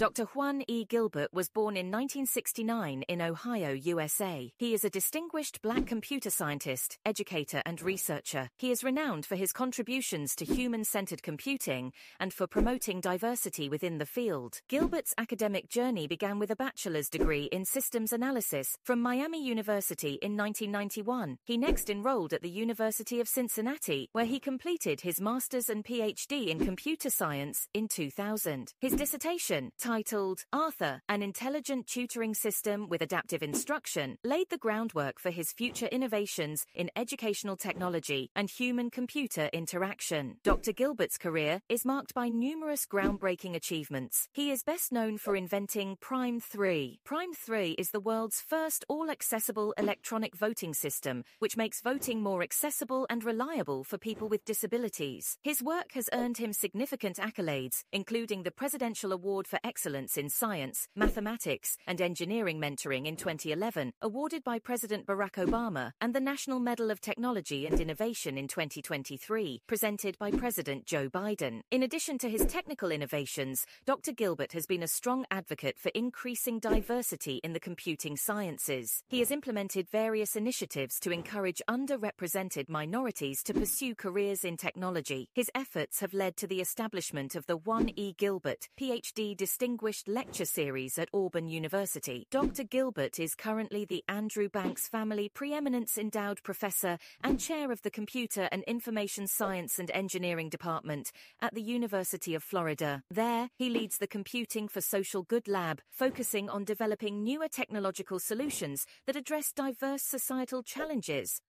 Dr. Juan E. Gilbert was born in 1969 in Ohio, USA. He is a distinguished black computer scientist, educator, and researcher. He is renowned for his contributions to human-centered computing and for promoting diversity within the field. Gilbert's academic journey began with a bachelor's degree in systems analysis from Miami University in 1991. He next enrolled at the University of Cincinnati, where he completed his master's and PhD in computer science in 2000. His dissertation, titled Arthur, an intelligent tutoring system with adaptive instruction, laid the groundwork for his future innovations in educational technology and human-computer interaction. Dr. Gilbert's career is marked by numerous groundbreaking achievements. He is best known for inventing Prime 3. Prime 3 is the world's first all-accessible electronic voting system, which makes voting more accessible and reliable for people with disabilities. His work has earned him significant accolades, including the Presidential Award for Excellence in Science, Mathematics, and Engineering Mentoring in 2011, awarded by President Barack Obama, and the National Medal of Technology and Innovation in 2023, presented by President Joe Biden. In addition to his technical innovations, Dr. Gilbert has been a strong advocate for increasing diversity in the computing sciences. He has implemented various initiatives to encourage underrepresented minorities to pursue careers in technology. His efforts have led to the establishment of the 1E Gilbert PhD Distinguished Lecture Series at Auburn University. Dr. Gilbert is currently the Andrew Banks Family Preeminence Endowed Professor and Chair of the Computer and Information Science and Engineering Department at the University of Florida. There, he leads the Computing for Social Good Lab, focusing on developing newer technological solutions that address diverse societal challenges